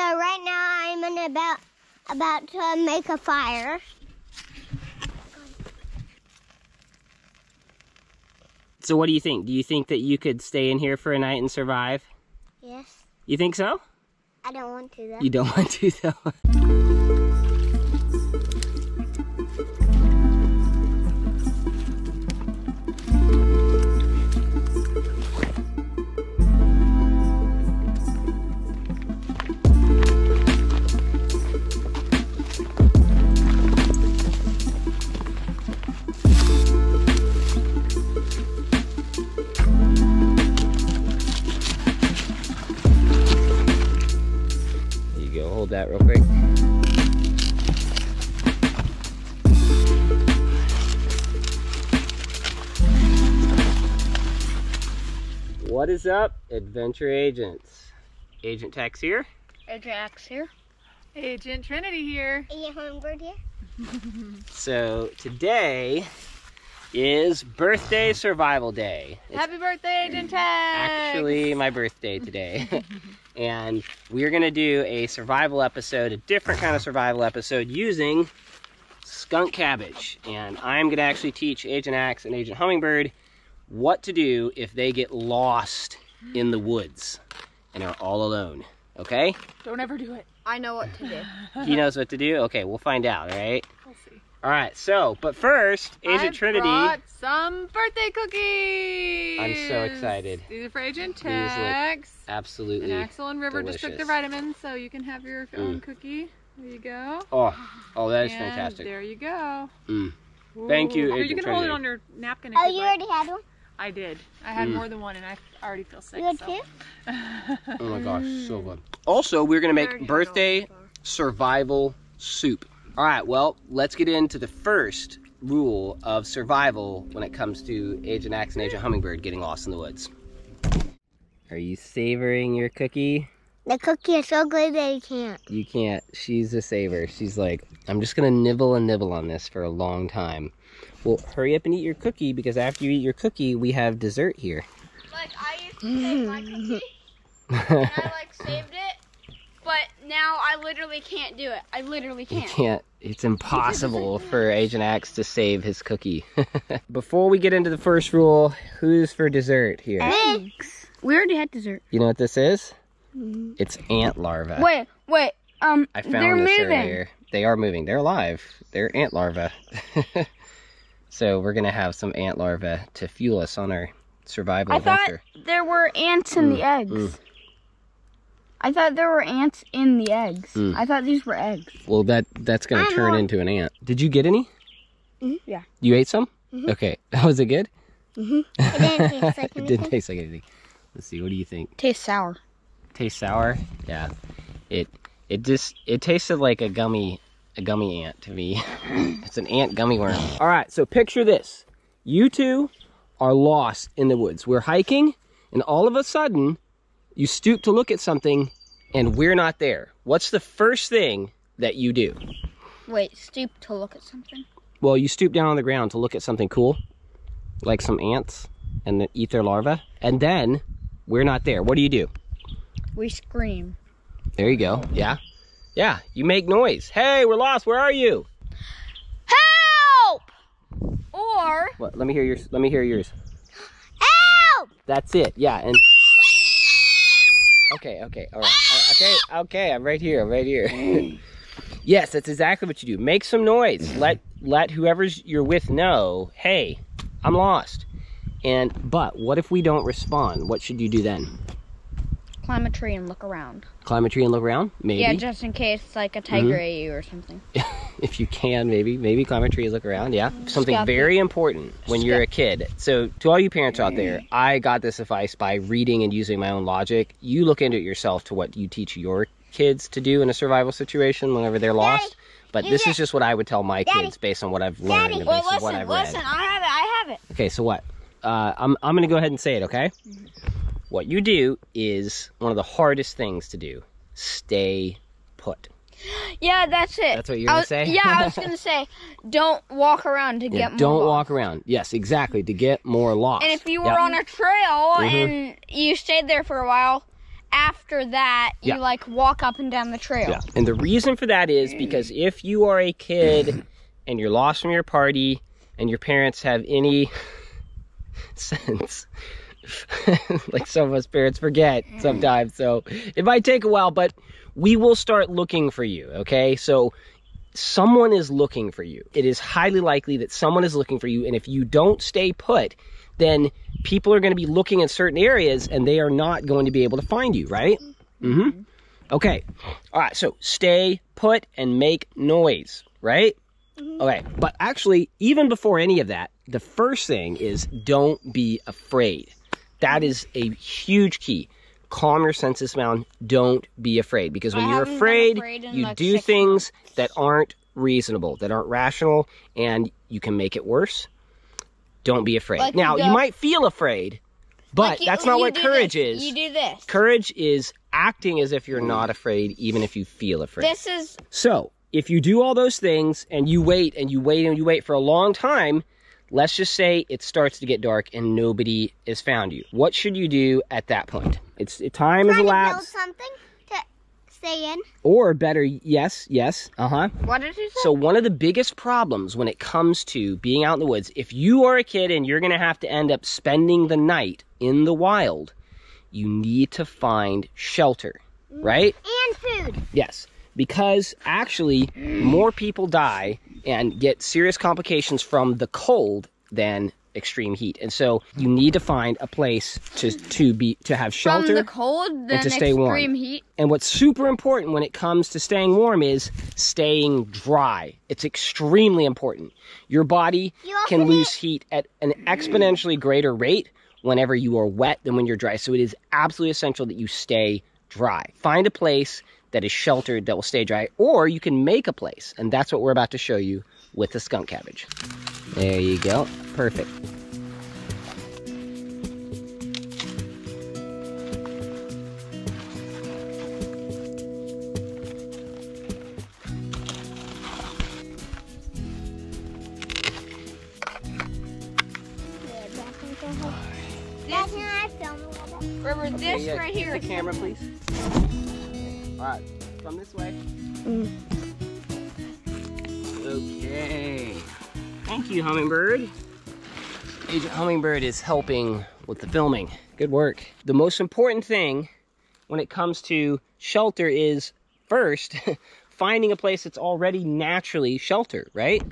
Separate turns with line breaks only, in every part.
So right now I'm in about about to make a fire.
So what do you think? Do you think that you could stay in here for a night and survive?
Yes.
You think so?
I don't want to though.
You don't want to though. Is up, adventure agents? Agent Tex here.
Agent Ajax here.
Agent Trinity here.
Are you hummingbird here?
So today is birthday survival day. It's
Happy birthday, Agent Tex!
actually my birthday today. and we're going to do a survival episode, a different kind of survival episode using skunk cabbage. And I'm going to actually teach Agent Axe and Agent Hummingbird what to do if they get lost in the woods and are all alone. Okay?
Don't ever do it.
I know what to do.
He knows what to do? Okay, we'll find out, all right?
We'll see.
All right, so, but first, Agent
I
Trinity.
brought some birthday cookies.
I'm so excited.
These are for Agent
These look
Tex.
Absolutely.
And Axel and River just took their vitamins, so you can have your
Mm.
own cookie. There you go.
Oh, oh, that is
And
fantastic.
There you go.
Mm. Thank you,
Ooh. Here,
Agent
You can hold it on your napkin.
Oh,
you'd
you
like.
already had one?
I did. I had
Mm.
more than one, and I already feel sick.
You had
so.
Oh my gosh, so good. Also, we're gonna make birthday survival soup. All right, well, let's get into the first rule of survival when it comes to Agent Axe and Agent Hummingbird getting lost in the woods. Are you savoring your cookie?
The cookie is so good that you can't.
You can't. She's a saver. She's like, I'm just gonna nibble and nibble on this for a long time. Well, hurry up and eat your cookie because after you eat your cookie, we have dessert here.
Like I used to save my cookie and I like saved it, but now I literally can't do it. I literally can't.
You
can't.
It's impossible for Agent Axe to save his cookie. Before we get into the first rule, who's for dessert here?
Eggs. We already had dessert.
You know what this is? It's ant larvae.
Wait, wait. Um,
I found
they're
this
moving.
earlier. They are moving. They're alive. They're ant larvae. so we're gonna have some ant larvae to fuel us on our survival
I thought
adventure.
there were ants in the eggs.
mm.
I thought there were ants in the eggs.
Mm.
I thought these were eggs.
Well, that that's gonna
I
turn
know.
into an ant. Did you get any?
Mhm. Yeah.
You ate some? Okay. Was it good?
It didn't taste like
it didn't taste like anything. Let's see. What do you think?
Tastes sour.
Tastes sour. Yeah. It it just it tasted like a gummy a gummy ant to me. it's an ant gummy worm. All right. So picture this. You two are lost in the woods. We're hiking, and all of a sudden, you stoop to look at something, and we're not there. What's the first thing that you do?
Wait, stoop to look at something.
Well, you stoop down on the ground to look at something cool, like some ants, and then eat their larvae, and then we're not there. What do you do?
We scream.
There you go. Yeah. Yeah. You make noise. Hey, we're lost. Where are you?
Help! Or
What? Let me hear yours. Let me hear yours.
Help!
That's it. Yeah. And okay. Okay. All right. Uh, Okay. Okay. I'm right here. I'm right here. yes, that's exactly what you do. Make some noise. Let let whoever's you're with know. Hey, I'm lost. And but what if we don't respond? What should you do then?
Climb a tree and look around.
Climb a tree and look around? Maybe.
Yeah, just in case like a tiger
Mhm.
ate you or something.
if you can, maybe, maybe climb a tree and look around. Yeah, something
Scout the-
very important when you're a kid. So, to all you parents out there, I got this advice by reading and using my own logic. You look into it yourself to what you teach your kids to do in a survival situation whenever they're lost. But this is just what I would tell my
Daddy.
kids based on what I've learned and
Well,
based on what I've read.
listen. I have it. I have it.
Okay, so what? Uh, I'm I'm gonna go ahead and say it. Okay. What you do is one of the hardest things to do. Stay put.
Yeah, that's it.
That's what you're gonna say?
Yeah, I was gonna say, don't walk around to
Yeah,
get more.
don't
lost.
walk around. Yes, exactly. To get more lost.
And if you were
Yep.
on a trail
Mhm.
and you stayed there for a while, after that, you
Yeah.
like walk up and down the trail.
Yeah. And the reason for that is because if you are a kid and you're lost from your party and your parents have any sense, like some of us parents forget sometimes, so it might take a while, but we will start looking for you, okay? So someone is looking for you. It is highly likely that someone is looking for you, and if you don't stay put, then people are going to be looking in certain areas and they are not going to be able to find you, right? Mm-hmm. Okay. All right. So stay put and make noise, right? Okay. But actually, even before any of that, the first thing is don't be afraid. That is a huge key. Calm your senses down. Don't be afraid because when
I
you're afraid,
afraid
you
like
do things that aren't reasonable, that aren't rational, and you can make it worse. Don't be afraid.
Like
now,
you
you might feel afraid, but
Like you-
that's not what courage
this.
is.
You do this.
Courage is acting as if you're not afraid, even if you feel afraid.
This is
So, if you do all those things and you wait and you wait and you wait for a long time, let's just say it starts to get dark and nobody has found you. What should you do at that point? It's time has
Trying to build
elapsed,
something to stay in.
or better, yes, yes, uh huh.
what did you say?
So one of the biggest problems when it comes to being out in the woods, if you are a kid and you're going to have to end up spending the night in the wild, you need to find shelter, right?
And food.
Yes, because actually more people die and get serious complications from the cold than extreme heat. And so you need to find a place to to be to have
From
shelter.
the cold, then
to stay warm.
heat.
And what's super important when it comes to staying warm is staying dry. It's extremely important. Your body
You
can
need-
lose heat at an exponentially greater rate whenever you are wet than when you're dry. So it is absolutely essential that you stay dry. Find a place that is sheltered that will stay dry, or you can make a place. And that's what we're about to show you with the skunk cabbage. There you go. Perfect.
That's when I film a little bit.
Remember this
yeah,
right
get
here.
The camera, please. All right, come this way. Okay. Thank you, Hummingbird. Agent Hummingbird is helping with the filming. Good work. The most important thing when it comes to shelter is first finding a place that's already naturally sheltered, right?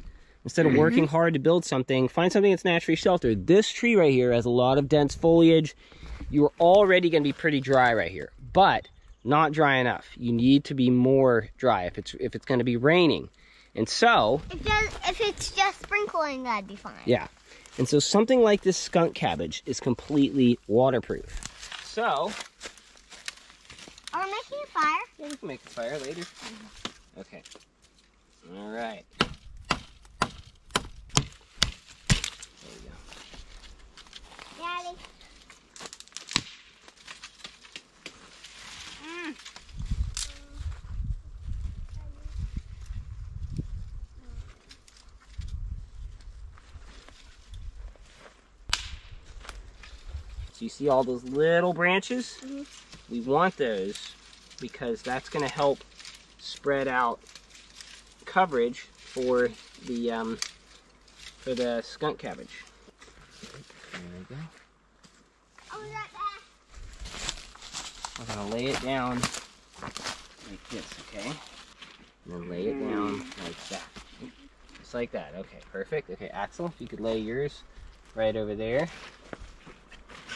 Instead of mm-hmm. working hard to build something, find something that's naturally sheltered. This tree right here has a lot of dense foliage. You're already going to be pretty dry right here, but not dry enough. You need to be more dry if it's if it's going to be raining. And so,
If, just, if it's just sprinkling, that'd be fine.
yeah. And so something like this skunk cabbage is completely waterproof. So,
Are we making a fire?
yeah, we can make a fire later. Mm-hmm. Okay. All right. There we go.
Daddy.
So you see all those little branches? We want those because that's going to help spread out coverage for the um, for the skunk cabbage. There we go.
Oh, is
gonna lay it down like this, okay? And then lay it down like that. Just like that. Okay, perfect. Okay, Axel, if you could lay yours right over there.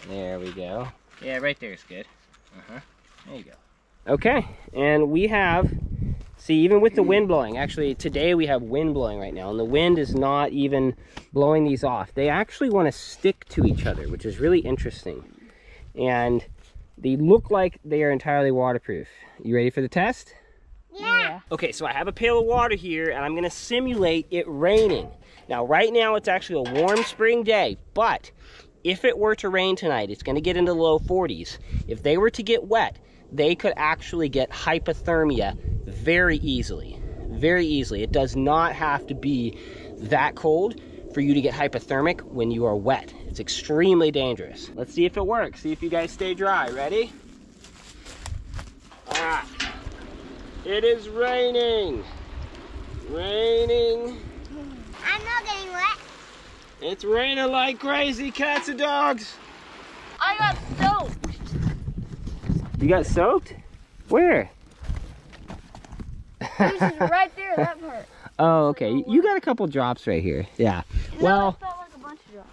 There we go. Yeah, right there is good. Uh-huh. There you go. Okay, and we have see even with the wind blowing, actually today we have wind blowing right now, and the wind is not even blowing these off. They actually want to stick to each other, which is really interesting. And they look like they are entirely waterproof. You ready for the test?
Yeah.
Okay, so I have a pail of water here and I'm gonna simulate it raining. Now, right now it's actually a warm spring day, but if it were to rain tonight, it's gonna get into the low 40s. If they were to get wet, they could actually get hypothermia very easily. Very easily. It does not have to be that cold for you to get hypothermic when you are wet. It's extremely dangerous. Let's see if it works. See if you guys stay dry. Ready? Ah. It is raining. Raining.
I'm not getting wet.
It's raining like crazy cats and dogs.
I got soaked.
You got soaked? Where?
This is right there, that part.
Oh, okay. You got a couple drops right here. Yeah. Well,
felt like a bunch of drops.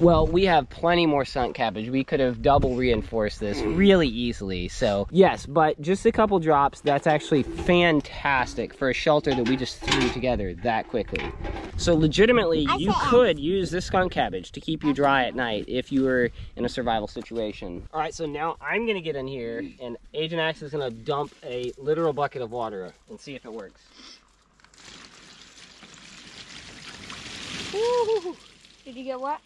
Well, we have plenty more skunk cabbage. We could have double reinforced this really easily. So, yes, but just a couple drops. That's actually fantastic for a shelter that we just threw together that quickly. So, legitimately, you
um,
could use this skunk cabbage to keep you dry at night if you were in a survival situation. All right, so now I'm going to get in here and Agent Axe is going to dump a literal bucket of water and see if it works.
Did you get wet?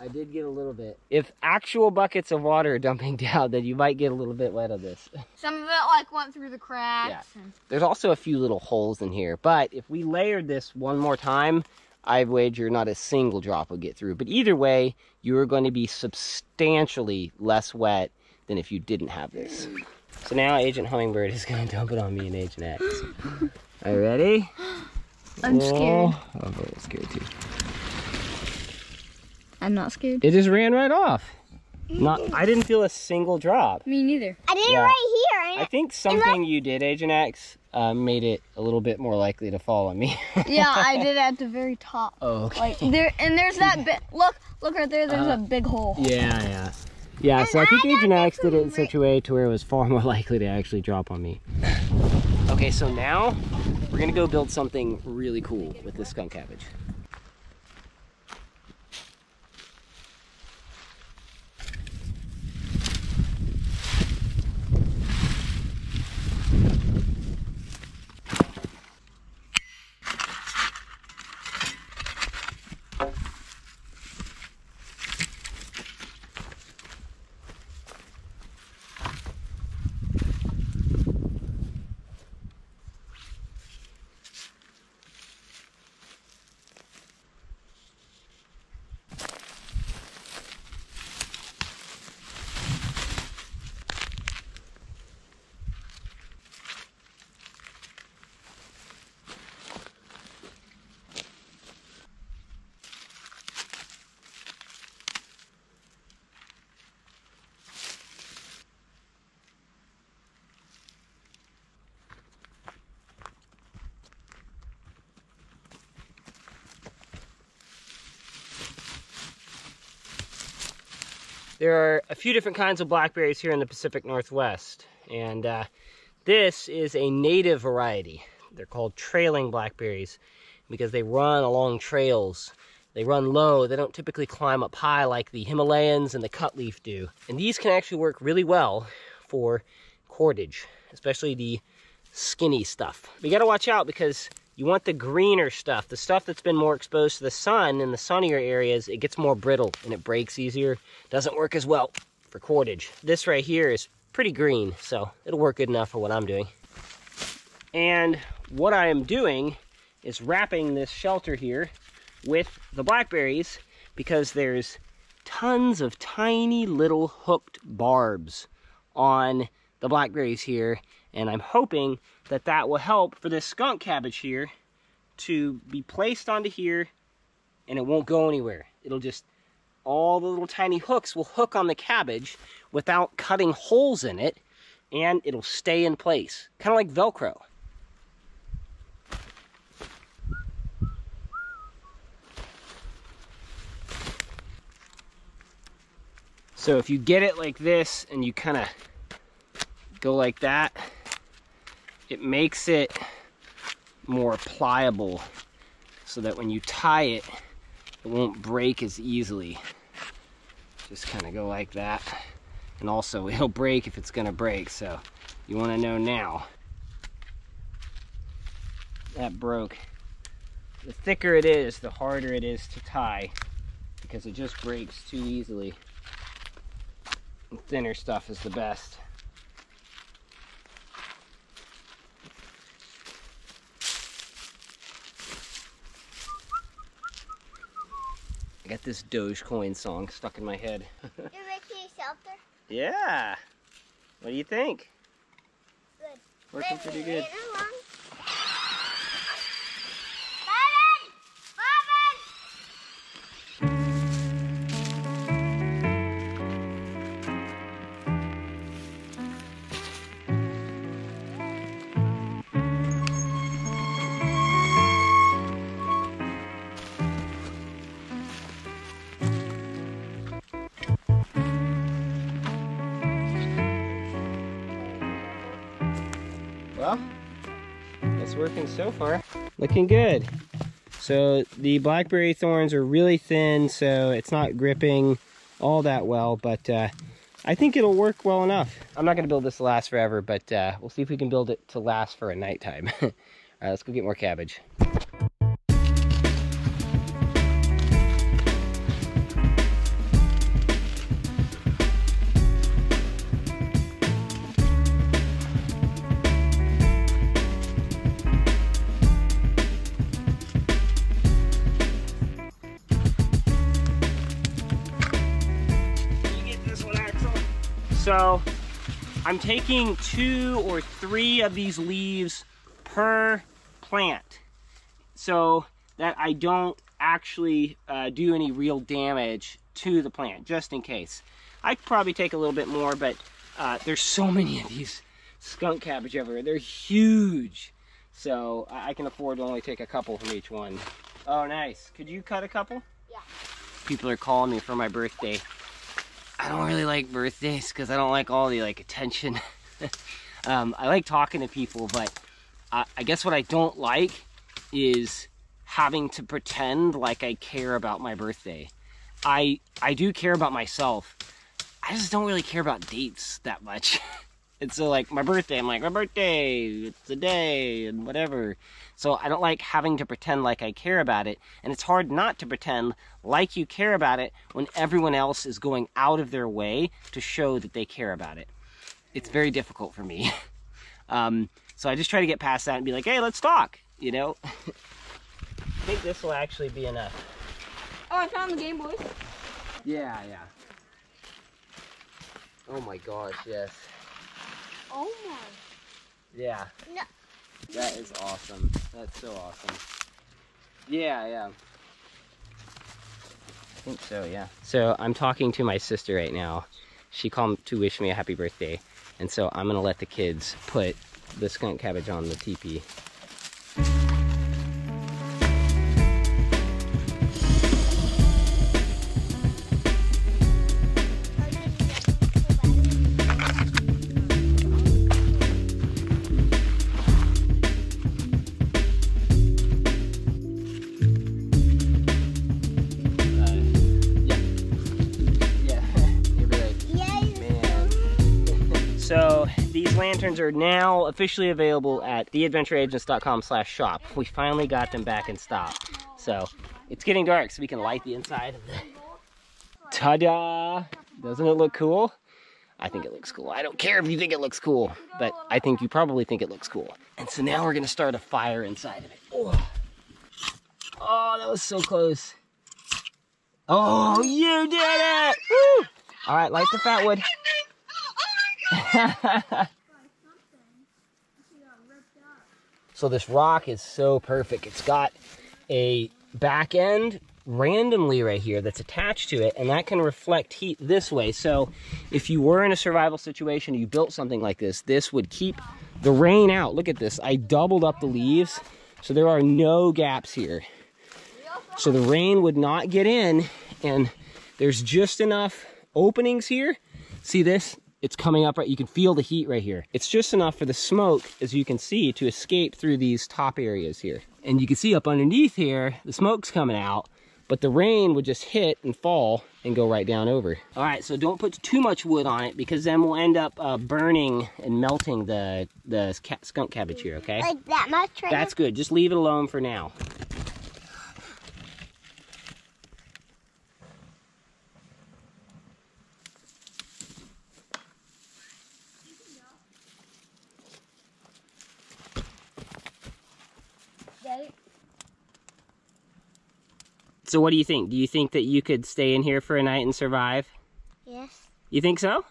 I did get a little bit. If actual buckets of water are dumping down, then you might get a little bit wet of this.
Some of it like went through the cracks. and-
There's also a few little holes in here, but if we layered this one more time, I wager not a single drop would get through. But either way, you are going to be substantially less wet than if you didn't have this. So now Agent Hummingbird is going to dump it on me and Agent Axe. Are you ready?
I'm scared.
Oh, I'm a little scared too.
I'm not scared.
It just ran right off. Not, I didn't feel a single drop.
Me neither.
I did
Yeah.
it right here.
I
And
think something you did, Agent Axe, uh, made it a little bit more likely to fall on me.
Yeah, I did it at the very top.
oh, okay.
Like there, and there's that bit. Look, look right there. There's
Uh,
a big hole.
Yeah, yeah. Yeah,
And
so I think
I
Agent
Axe
did it in such a way to where it was far more likely to actually drop on me. Okay, so now we're gonna go build something really cool with this skunk cabbage. There are a few different kinds of blackberries here in the Pacific Northwest, and uh, this is a native variety. They're called trailing blackberries because they run along trails. They run low. They don't typically climb up high like the Himalayans and the cutleaf do. And these can actually work really well for cordage, especially the skinny stuff. But you gotta watch out because you want the greener stuff, the stuff that's been more exposed to the sun in the sunnier areas, it gets more brittle and it breaks easier. Doesn't work as well for cordage. This right here is pretty green, so it'll work good enough for what I'm doing. And what I am doing is wrapping this shelter here with the blackberries because there's tons of tiny little hooked barbs on the blackberries here and I'm hoping that that will help for this skunk cabbage here to be placed onto here and it won't go anywhere. It'll just, all the little tiny hooks will hook on the cabbage without cutting holes in it and it'll stay in place. Kind of like Velcro. So if you get it like this and you kind of go like that, it makes it more pliable so that when you tie it, it won't break as easily. Just kind of go like that. And also it'll break if it's gonna break, so you wanna know now. That broke. The thicker it is, the harder it is to tie because it just breaks too easily. And thinner stuff is the best. I got this Dogecoin song stuck in my head.
You're making a shelter?
yeah. What do you think?
Good.
Working pretty good. Working so far. Looking good. So the blackberry thorns are really thin, so it's not gripping all that well, but uh, I think it'll work well enough. I'm not gonna build this to last forever, but uh, we'll see if we can build it to last for a nighttime. all right, let's go get more cabbage. I'm taking two or three of these leaves per plant so that I don't actually uh, do any real damage to the plant, just in case. I could probably take a little bit more, but uh, there's so many of these skunk cabbage everywhere. They're huge. So I I can afford to only take a couple from each one. Oh, nice. Could you cut a couple?
Yeah.
People are calling me for my birthday. I don't really like birthdays because I don't like all the like attention. um, I like talking to people, but I, I guess what I don't like is having to pretend like I care about my birthday. I I do care about myself. I just don't really care about dates that much. and so like my birthday, I'm like my birthday, it's a day and whatever. So I don't like having to pretend like I care about it, and it's hard not to pretend like you care about it when everyone else is going out of their way to show that they care about it. It's very difficult for me. um, so I just try to get past that and be like, hey, let's talk. You know. I think this will actually be enough.
Oh, I found the Game Boys.
Yeah, yeah. Oh my gosh, yes.
Oh my.
Yeah.
No.
That is awesome. That's so awesome. Yeah, yeah. I think so, yeah. So I'm talking to my sister right now. She called to wish me a happy birthday. And so I'm gonna let the kids put the skunk cabbage on the teepee. Are now officially available at theadventureagents.com slash shop. We finally got them back in stock. So it's getting dark so we can light the inside. Ta-da! Doesn't it look cool? I think it looks cool. I don't care if you think it looks cool, but I think you probably think it looks cool. And so now we're gonna start a fire inside of it. Oh, oh that was so close. Oh, you did it! Woo! All right, light the fat wood. Oh so this rock is so perfect. It's got a back end randomly right here that's attached to it and that can reflect heat this way. So if you were in a survival situation, you built something like this, this would keep the rain out. Look at this. I doubled up the leaves so there are no gaps here. So the rain would not get in and there's just enough openings here. See this? It's coming up right. You can feel the heat right here. It's just enough for the smoke, as you can see, to escape through these top areas here. And you can see up underneath here, the smoke's coming out, but the rain would just hit and fall and go right down over. All right, so don't put too much wood on it because then we'll end up uh, burning and melting the, the skunk cabbage here, okay?
Like that much right
That's good. Just leave it alone for now. So what do you think? Do you think that you could stay in here for a night and survive?
Yes.
You think so?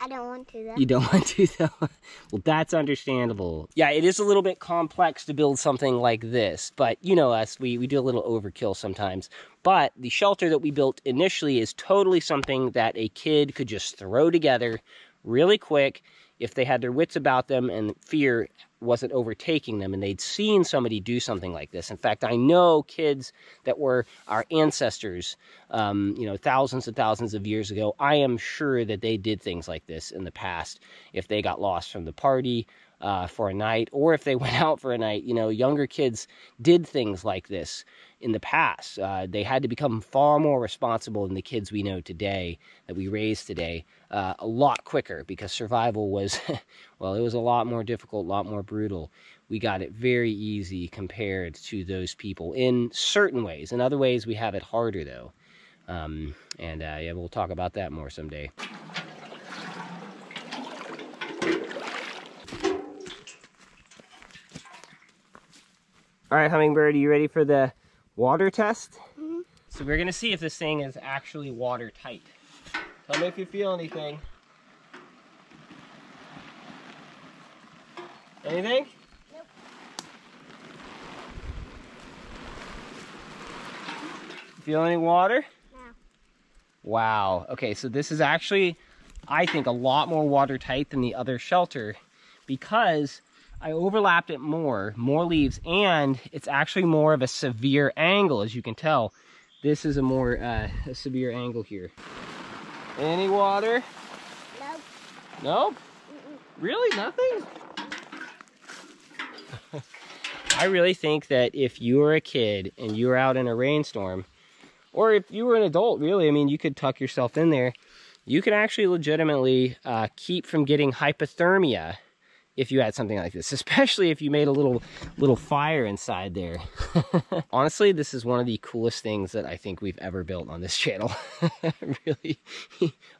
I I don't want to though.
You don't want to, though? well, that's understandable. Yeah, it is a little bit complex to build something like this, but you know us, we, we do a little overkill sometimes. But the shelter that we built initially is totally something that a kid could just throw together really quick if they had their wits about them and fear wasn't overtaking them and they'd seen somebody do something like this. In fact, I know kids that were our ancestors, um, you know, thousands and thousands of years ago. I am sure that they did things like this in the past if they got lost from the party. Uh, for a night, or if they went out for a night, you know, younger kids did things like this in the past. Uh, they had to become far more responsible than the kids we know today, that we raise today, uh, a lot quicker because survival was, well, it was a lot more difficult, a lot more brutal. We got it very easy compared to those people in certain ways. In other ways, we have it harder though. Um, and uh, yeah, we'll talk about that more someday. All right, Hummingbird, are you ready for the water test?
Mhm.
So we're gonna see if this thing is actually watertight. Tell me if you feel anything. Anything?
Nope.
Feel any water?
No.
Wow. Okay, so this is actually, I think, a lot more watertight than the other shelter because I overlapped it more, more leaves, and it's actually more of a severe angle, as you can tell. This is a more uh, a severe angle here. Any water?
Nope.
Nope. Really? Nothing? I really think that if you were a kid and you were out in a rainstorm, or if you were an adult, really, I mean, you could tuck yourself in there. You could actually legitimately uh, keep from getting hypothermia if you had something like this, especially if you made a little little fire inside there. Honestly, this is one of the coolest things that I think we've ever built on this channel. really,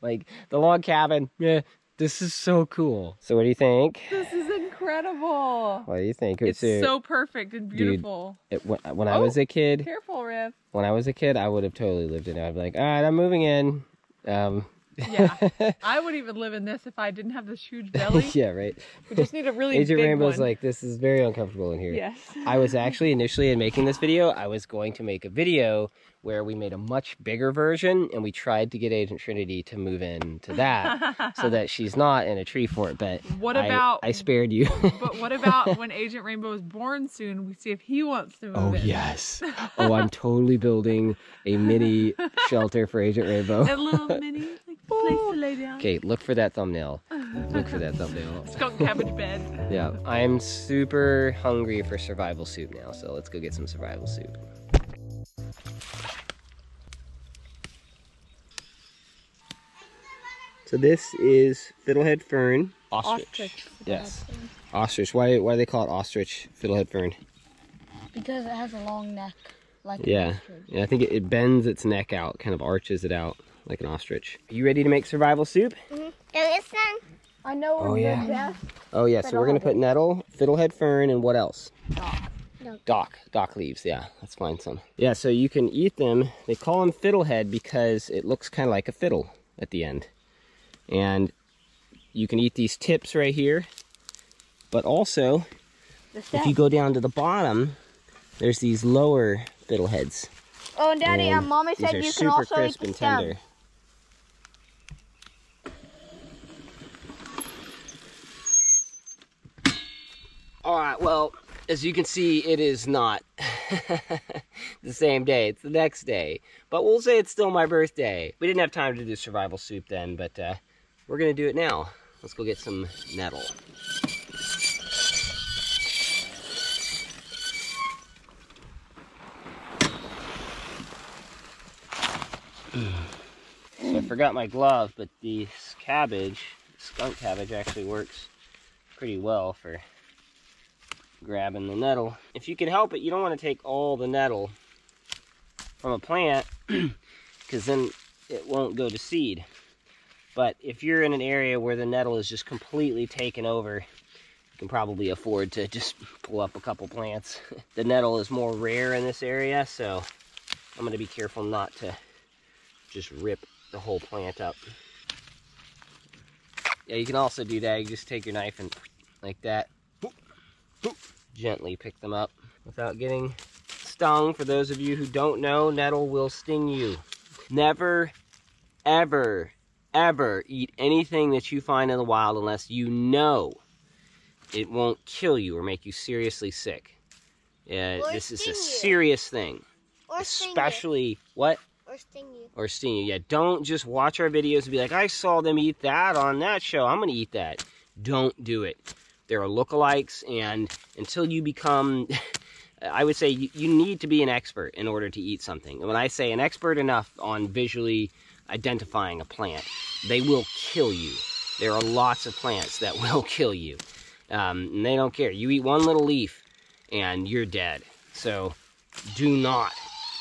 like the log cabin. Yeah, this is so cool. So, what do you think?
This is incredible.
What do you think?
It's
So,
so perfect and beautiful.
it- when, when I
Oh.
was a kid,
Careful, Riff.
when I was a kid, I would have totally lived in it. I'd be like, all right, I'm moving in. Um,
Yeah. I would even live in this if I didn't have this huge oh, belly.
yeah, right.
We just need a really
Agent
big
Rainbow's
one.
like, this is very uncomfortable in here.
Yes.
I was actually initially in making this video, I was going to make a video where we made a much bigger version and we tried to get Agent Trinity to move in to that so that she's not in a tree fort. But
What
I-
about-
I, spared you.
But what about when Agent Rainbow is born soon? We see if he wants to move
oh,
in.
yes. Oh, I'm totally building a mini shelter for Agent Rainbow.
A little mini like, place to lay down.
Okay, look for that thumbnail. Look for that thumbnail.
Skunk cabbage bed.
Yeah, I'm super hungry for survival soup now, so let's go get some survival soup. So this is fiddlehead fern. Ostrich.
Ostrich.
Yes. Ostrich. Why why do they call it ostrich fiddlehead fern?
Because it has a long neck. Like
Yeah. Yeah, I think it, it bends its neck out, kind of arches it out like an ostrich. Are you ready to make survival soup?
Don't listen.
I know
Oh,
where
yeah.
the best
Oh yeah, so we're gonna put nettle, fiddlehead fern, and what else?
Dock.
Dock, dock leaves. Yeah, let's find some. Yeah, so you can eat them. They call them fiddlehead because it looks kind of like a fiddle at the end, and you can eat these tips right here. But also, if you go down to the bottom, there's these lower fiddleheads.
Oh, and Daddy,
and
um, Mommy said you can also eat
crisp
the
and
stem.
tender. All right, well, as you can see, it is not the same day. It's the next day. But we'll say it's still my birthday. We didn't have time to do survival soup then, but uh, we're going to do it now. Let's go get some nettle. So I forgot my glove, but the cabbage, skunk cabbage, actually works pretty well for grabbing the nettle. If you can help it, you don't want to take all the nettle from a plant because then it won't go to seed. But if you're in an area where the nettle is just completely taken over, you can probably afford to just pull up a couple plants. the nettle is more rare in this area, so I'm going to be careful not to just rip the whole plant up. Yeah, you can also do that. You just take your knife and like that, gently pick them up without getting stung. For those of you who don't know, nettle will sting you. Never, ever, ever eat anything that you find in the wild unless you know it won't kill you or make you seriously sick. Yeah, this is a
you.
serious thing.
Or sting you.
Especially what?
Or sting you.
or sting you. Yeah, don't just watch our videos and be like, I saw them eat that on that show. I'm going to eat that. Don't do it. There are lookalikes, and until you become, I would say you, you need to be an expert in order to eat something. And when I say an expert enough on visually identifying a plant, they will kill you. There are lots of plants that will kill you. Um, and they don't care. You eat one little leaf, and you're dead. So do not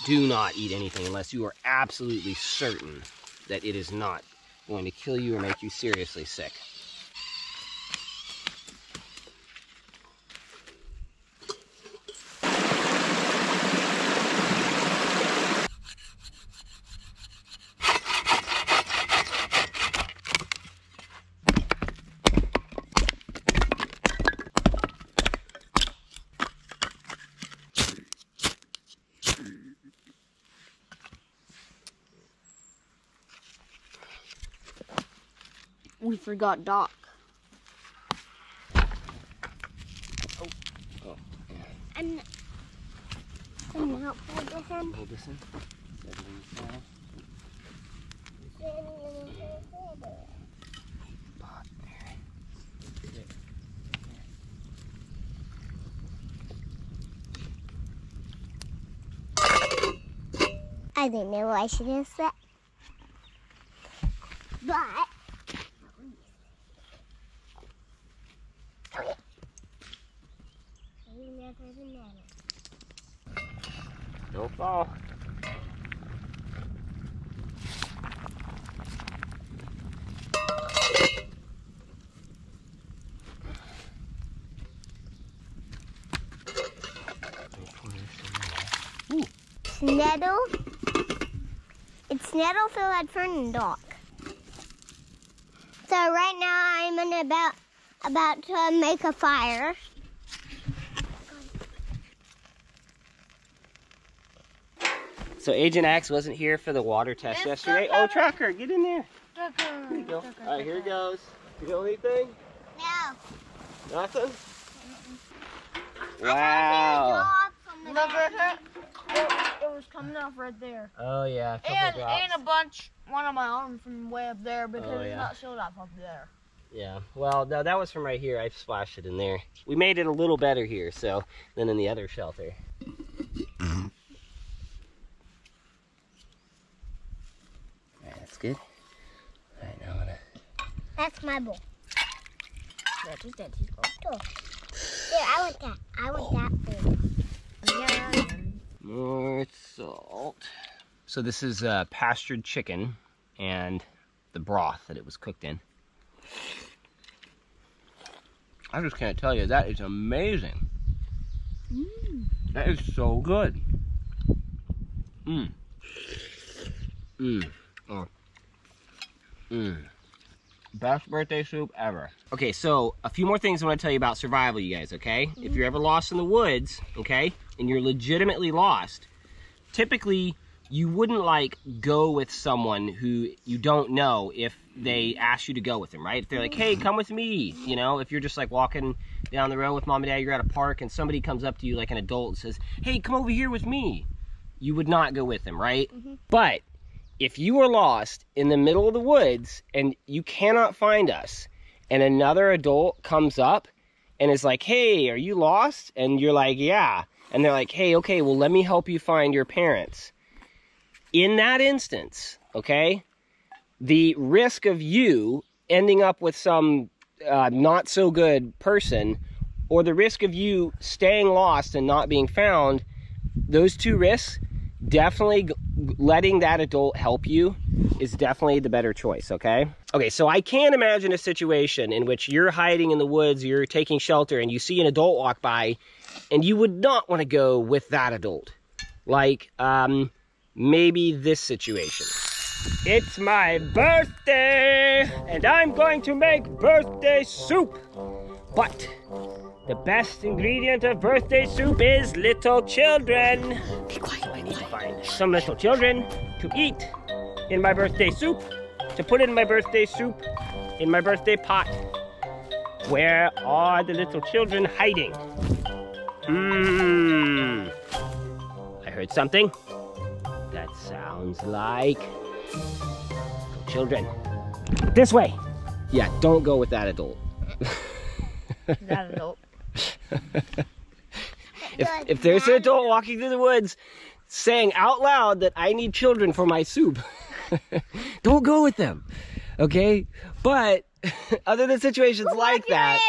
do not eat anything unless you are absolutely certain that it is not going to kill you or make you seriously sick.
We forgot dock. Oh. Oh.
And, and help hold this in.
Hold this in.
I didn't know why I should have said. But.
Don't fall.
Nettle. It's Nettlefield Fern Dock. So right now I'm in about about to make a fire.
So Agent Axe wasn't here for the water test yesterday. Oh, Tracker, get in there. Here you go. All right, here it goes. You feel anything?
No.
Nothing? Wow.
Look at it. It, it was coming off right there.
Oh, yeah. A
And,
drops.
and a bunch, one on my arm from way up there because
Oh,
it's not sealed up up there.
Yeah, well, no, that was from right here. I splashed it in there. We made it a little better here, so than in the other shelter. All right, that's good. All right, now I'm gonna.
That's my bowl.
That's just Daddy's bowl.
Here, I want that. I want that food.
Yeah.
More salt. So this is uh, pastured chicken and the broth that it was cooked in. I just can't tell you that is amazing. Mm. That is so good. Mmm. Mmm. Oh. Mmm. Best birthday soup ever. Okay, so a few more things I want to tell you about survival, you guys, okay? If mm-hmm. you're ever lost in the woods, okay, and you're legitimately lost, typically you wouldn't like go with someone who you don't know if they ask you to go with them, right? If they're like, hey, come with me, you know, if you're just like walking down the road with mom and dad, you're at a park, and somebody comes up to you like an adult and says, hey, come over here with me, you would not go with them, right? Mm-hmm. But if you are lost in the middle of the woods and you cannot find us, and another adult comes up and is like, hey, are you lost? And you're like, yeah. And they're like, hey, okay, well, let me help you find your parents. In that instance, okay, the risk of you ending up with some uh, not so good person or the risk of you staying lost and not being found, those two risks, definitely letting that adult help you is definitely the better choice, okay? Okay, so I can't imagine a situation in which you're hiding in the woods, you're taking shelter, and you see an adult walk by, and you would not want to go with that adult. Like, um, maybe this situation. It's my birthday, and I'm going to make birthday soup. But the best ingredient of birthday soup is little children.
Be quiet.
So I need to find some little children to eat in my birthday soup, to put in my birthday soup in my birthday pot. Where are the little children hiding? Hmm. I heard something. That sounds like little children. This way. Yeah, don't go with that adult.
That adult.
If, if there's an adult walking through the woods saying out loud that I need children for my soup, don't go with them. Okay? But other than situations like
what if
that,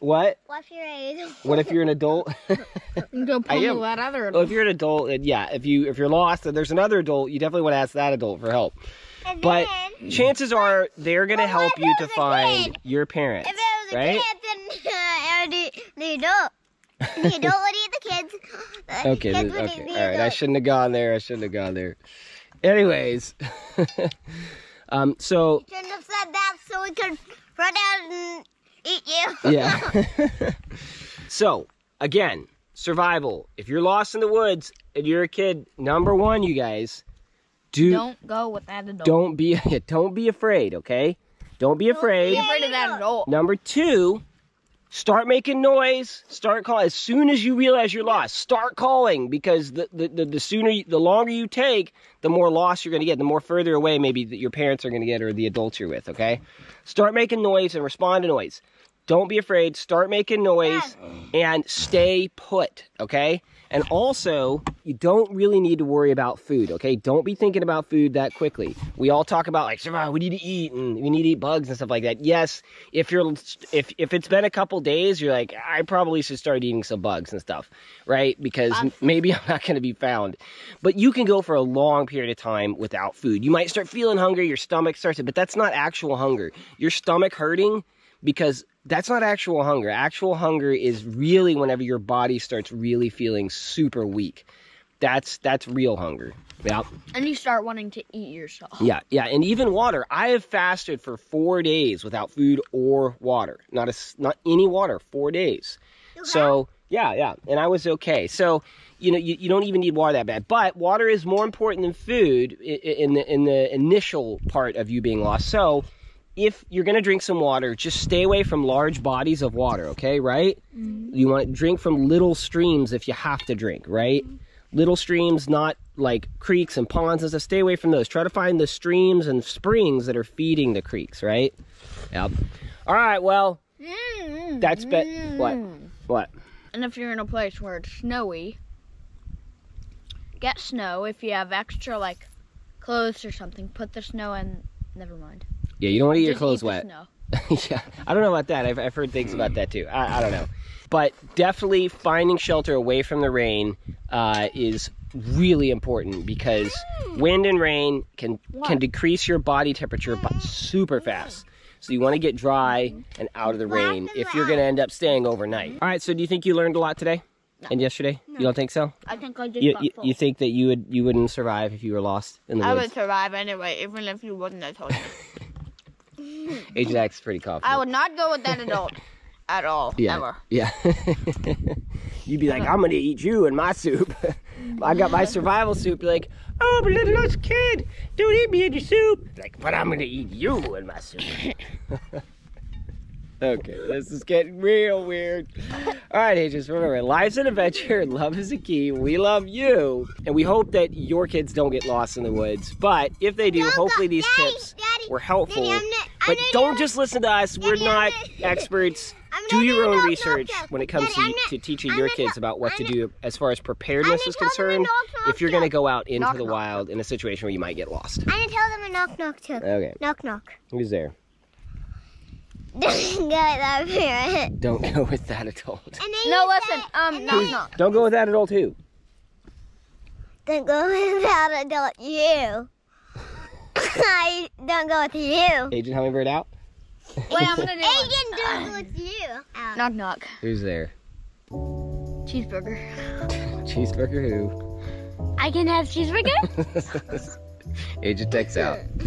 what?
What if you're an adult?
What if you're an adult?
Go
I am.
pummel that other
well,
adult.
if you're an adult, and yeah, if you if you're lost and there's another adult, you definitely want to ask that adult for help.
And
But
then,
chances are they're gonna help you to
it was a
find
kid?
your parents,
if it was a
right?
kid, then uh, the, the adult. The adult would eat the kids. The
Okay,
kids
th-
would
okay,
eat the
all right. I shouldn't have gone there. I shouldn't have gone there. Anyways, um, so
Shouldn't have said that so we could run out and eat you.
yeah. so again, survival. If you're lost in the woods and you're a kid, number one, you guys, do
Don't go with that adult.
don't be don't be afraid. Okay, don't be afraid.
be afraid of that adult.
Number two, start making noise. Start calling as soon as you realize you're lost. Start calling because the the, the, the sooner, you, the longer you take, the more lost you're going to get. The more further away maybe that your parents are going to get or the adults you're with. Okay, start making noise and respond to noise. Don't be afraid. Start making noise and stay put. Okay. And also, you don't really need to worry about food, okay? Don't be thinking about food that quickly. We all talk about like survival, we need to eat and we need to eat bugs and stuff like that. Yes, if you're if if it's been a couple days, you're like I probably should start eating some bugs and stuff, right? Because m- maybe I'm not going to be found. But you can go for a long period of time without food. You might start feeling hungry, your stomach starts but that's not actual hunger. Your stomach hurting because that's not actual hunger. Actual hunger is really whenever your body starts really feeling super weak. That's that's real hunger. Yeah.
And you start wanting to eat yourself.
Yeah, yeah, and even water. I have fasted for 4 days without food or water. Not a not any water, 4 days. So, yeah, yeah, and I was okay. So, you know, you, you don't even need water that bad. But water is more important than food i- i- in the in the initial part of you being lost. So, if you're going to drink some water, just stay away from large bodies of water, okay? Right? Mm-hmm. You want to drink from little streams if you have to drink, right? Mm-hmm. Little streams, not like creeks and ponds and stuff. Stay away from those. Try to find the streams and springs that are feeding the creeks, right? Yep. All right, well, mm-hmm. that's bet. What? What?
And if you're in a place where it's snowy, get snow. If you have extra like clothes or something, put the snow in. Never mind.
Yeah, you don't want to get your clothes wet. Yeah, I don't know about that. I've, I've heard things about that too. I, I don't know. But definitely finding shelter away from the rain uh, is really important because hmm. wind and rain can can decrease your body temperature hmm. super fast. So you want to get dry hmm. and out of the rain if you're going to end up staying overnight. All right. So do you think you learned a lot today and yesterday? You don't think so?
I think I just
You, you, you think that you would you wouldn't survive if you were lost in the
I would
woods?
survive anyway, even if you wouldn't have told me.
Ajax is pretty confident.
I would not go with that adult at all.
Yeah.
Ever.
Yeah. You'd be like, I'm gonna eat you in my soup. I got my survival soup. You're like, oh, but little us kid, don't eat me in your soup. Like, but I'm gonna eat you in my soup. okay, this is getting real weird. All right, agents, remember, life's an adventure, love is a key. We love you, and we hope that your kids don't get lost in the woods. But if they do,
Don't
hopefully these
Daddy,
tips
Daddy,
were helpful.
Daddy, I'm
but
not
don't just listen to us. We're
Daddy, I'm
not
not-
experts
I'm
do your
doing
own
knock, knock,
research
knock.
when it comes
Daddy,
to,
I'm
to teaching
I'm
your
not-
kids about what
I'm
to
not-
do as far as preparedness is
gonna tell them
concerned
knock, knock,
if you're going to go out into
Knock,
the
knock.
wild in a situation where you might get lost.
I'm gonna tell them a knock knock too.
Okay,
Knock knock.
who's there?
Don't go with that parent.
Don't go with that adult.
And then
No, listen.
say-
Um, knock
then-
knock.
Don't go with that adult who?
Don't go without adult you. I don't go with you.
Agent Hummingbird out?
Wait, I'm gonna do one.
Aiden, don't go with you. Out.
Knock knock.
Who's there?
Cheeseburger.
Cheeseburger who?
I can have cheeseburger.
Agent Axe out.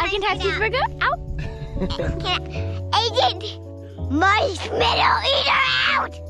I can text cheeseburger out.
Agent Marshmallow Eater out!